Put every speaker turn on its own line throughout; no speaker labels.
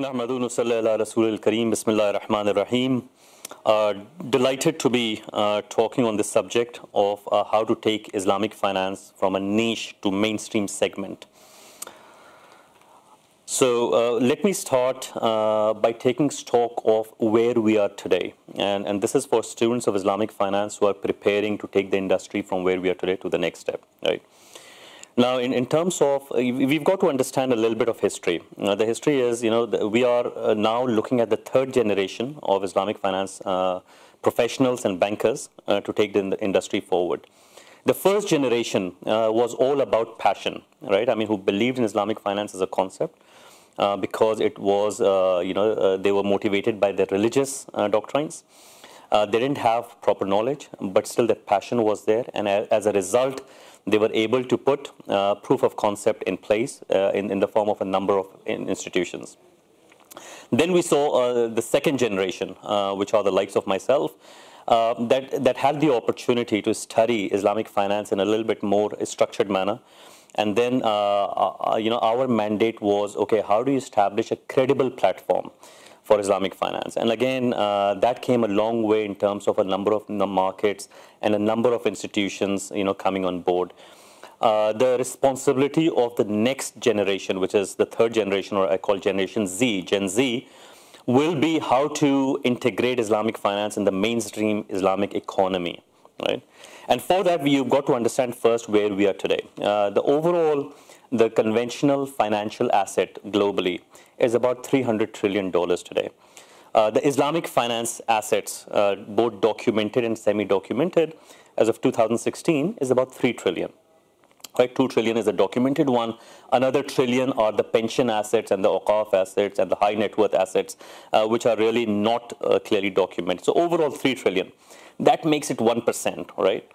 Nahmadu nusalli ala Rasul Kareem, Bismillah ar-Rahman ar-Rahim. Uh, delighted to be uh, talking on this subject of uh, how to take Islamic finance from a niche to mainstream segment. So uh, let me start uh, by taking stock of where we are today. And, and this is for students of Islamic finance who are preparing to take the industry from where we are today to the next step, right? Now, in, in terms of, uh, we've got to understand a little bit of history. The history is, you know, we are uh, now looking at the third generation of Islamic finance uh, professionals and bankers uh, to take the industry forward. The first generation uh, was all about passion, right? I mean, who believed in Islamic finance as a concept. Uh, because it was, you know, they were motivated by their religious doctrines. they didn't have proper knowledge, but still that passion was there. And as a result, they were able to put uh, proof of concept in place uh, in, in the form of a number of institutions. Then we saw uh, the second generation, uh, which are the likes of myself, uh, that, that had the opportunity to study Islamic finance in a little bit more structured manner. And then, uh, you know, our mandate was, okay, how do you establish a credible platform? For Islamic finance. And again, uh, that came a long way in terms of a number of markets and a number of institutions, you know, coming on board. Uh, the responsibility of the next generation, which is the third generation, or I call Generation Z, Gen Z, will be how to integrate Islamic finance in the mainstream Islamic economy, right? And for that, we've got to understand first where we are today. Uh, the overall, the conventional financial asset globally is about $300 trillion today. Uh, the Islamic finance assets, uh, both documented and semi-documented, as of 2016, is about 3 trillion. Right, 2 trillion is a documented one. Another trillion are the pension assets and the awqaf assets and the high net worth assets, uh, which are really not uh, clearly documented. So overall, 3 trillion. That makes it 1%, right?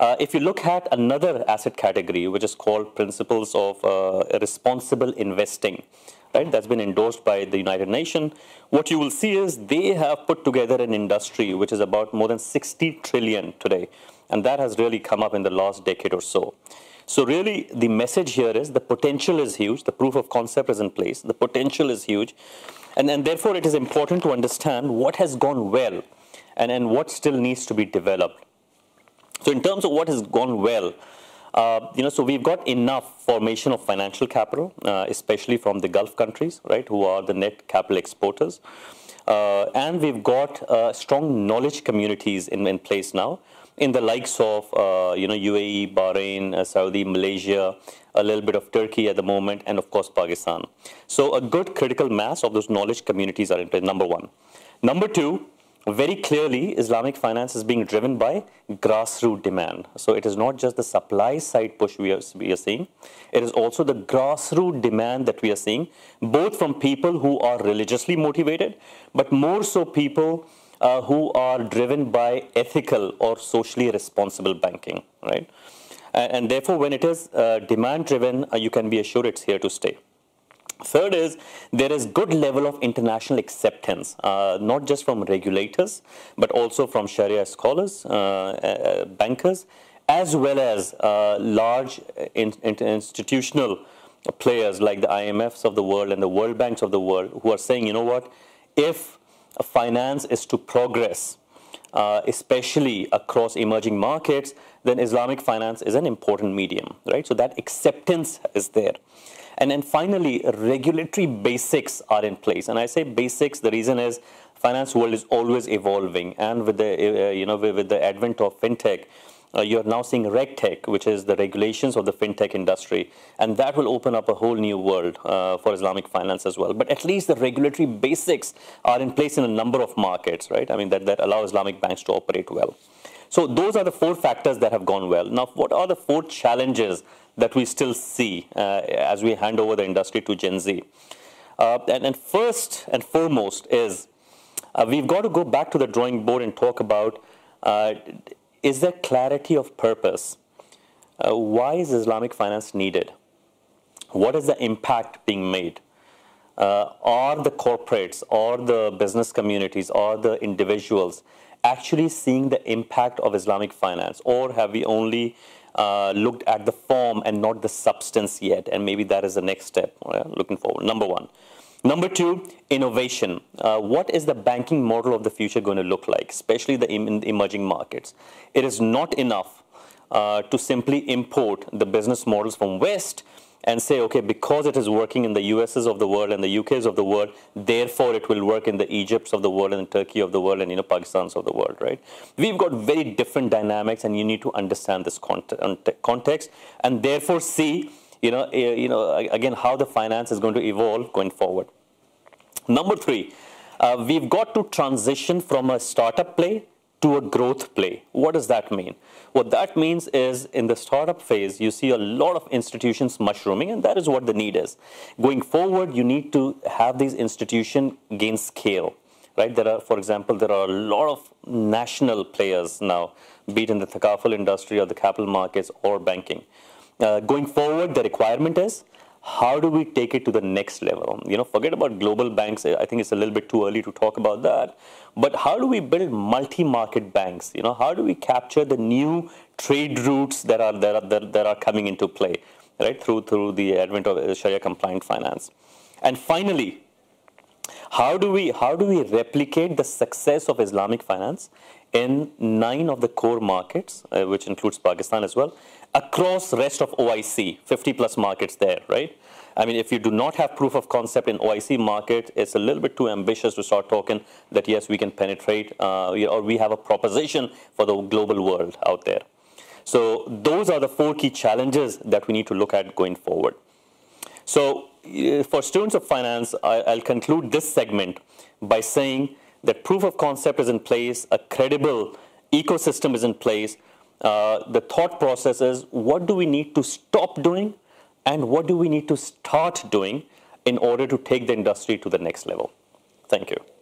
Uh, if you look at another asset category, which is called principles of uh, responsible investing, right? That's been endorsed by the United Nations. What you will see is they have put together an industry which is about more than 60 trillion today, and that has really come up in the last decade or so. So really, the message here is the potential is huge. The proof of concept is in place. The potential is huge, and, and therefore it is important to understand what has gone well, and, and what still needs to be developed. So in terms of what has gone well, uh, you know, so we've got enough formation of financial capital, uh, especially from the Gulf countries, right, who are the net capital exporters. Uh, and we've got uh, strong knowledge communities in, in place now in the likes of, uh, you know, UAE, Bahrain, uh, Saudi, Malaysia, a little bit of Turkey at the moment, and of course, Pakistan. So a good critical mass of those knowledge communities are in place, number one. Number two, very clearly, Islamic finance is being driven by grassroots demand. So it is not just the supply side push we are, we are seeing, it is also the grassroots demand that we are seeing, both from people who are religiously motivated, but more so people uh, who are driven by ethical or socially responsible banking, right? And, and therefore, when it is uh, demand driven, uh, you can be assured it's here to stay. Third is there is good level of international acceptance, uh, not just from regulators, but also from Sharia scholars, uh, uh, bankers, as well as uh, large in, in institutional players like the IMFs of the world and the World Banks of the world who are saying, you know what, if finance is to progress, uh, especially across emerging markets, then Islamic finance is an important medium, right? So that acceptance is there. And then finally, regulatory basics are in place. And I say basics, the reason is finance world is always evolving. And with the, uh, you know, with the advent of fintech, uh, you're now seeing RegTech, which is the regulations of the fintech industry, and that will open up a whole new world uh, for Islamic finance as well. But at least the regulatory basics are in place in a number of markets, right? I mean, that, that allow Islamic banks to operate well. So those are the four factors that have gone well. Now, what are the four challenges that we still see uh, as we hand over the industry to Gen Z. Uh, and, and, first and foremost is uh, we've got to go back to the drawing board and talk about is there clarity of purpose? Uh, why is Islamic finance needed? What is the impact being made? Uh, are the corporates or the business communities or the individuals actually seeing the impact of Islamic finance? Or have we only uh, looked at the form and not the substance yet, and maybe that is the next step. Right? Looking forward. Number one. Number two, innovation. Uh, what is the banking model of the future going to look like, especially the in the emerging markets? It is not enough uh, to simply import the business models from West and say, okay, because it is working in the USs of the world and the UKs of the world, therefore it will work in the Egypts of the world and the Turkey of the world and you know Pakistans of the world, right? We've got very different dynamics, and you need to understand this context, and therefore see you know, eh, you know, again, how the finance is going to evolve going forward. Number three, uh, we've got to transition from a startup play to a growth play. What does that mean? What that means is in the startup phase, you see a lot of institutions mushrooming, and that is what the need is. Going forward, you need to have these institutions gain scale. Right? There are, for example, there are a lot of national players now, be it in the takaful industry or the capital markets or banking. Uh, going forward, the requirement is how do we take it to the next level? You know, forget about global banks. I think it's a little bit too early to talk about that. But how do we build multi-market banks? You know, how do we capture the new trade routes that are that are, that, are coming into play, right? Through through the advent of Sharia compliant finance. And finally, how do we how do we replicate the success of Islamic finance in nine of the core markets, uh, which includes Pakistan as well, across rest of OIC, 50 plus markets there, right? I mean, if you do not have proof of concept in OIC market, it's a little bit too ambitious to start talking that yes, we can penetrate uh, or we have a proposition for the global world out there. So those are the four key challenges that we need to look at going forward. So uh, for students of finance, I'll conclude this segment by saying that proof of concept is in place, a credible ecosystem is in place, uh, the thought process is what do we need to stop doing and what do we need to start doing in order to take the industry to the next level. Thank you.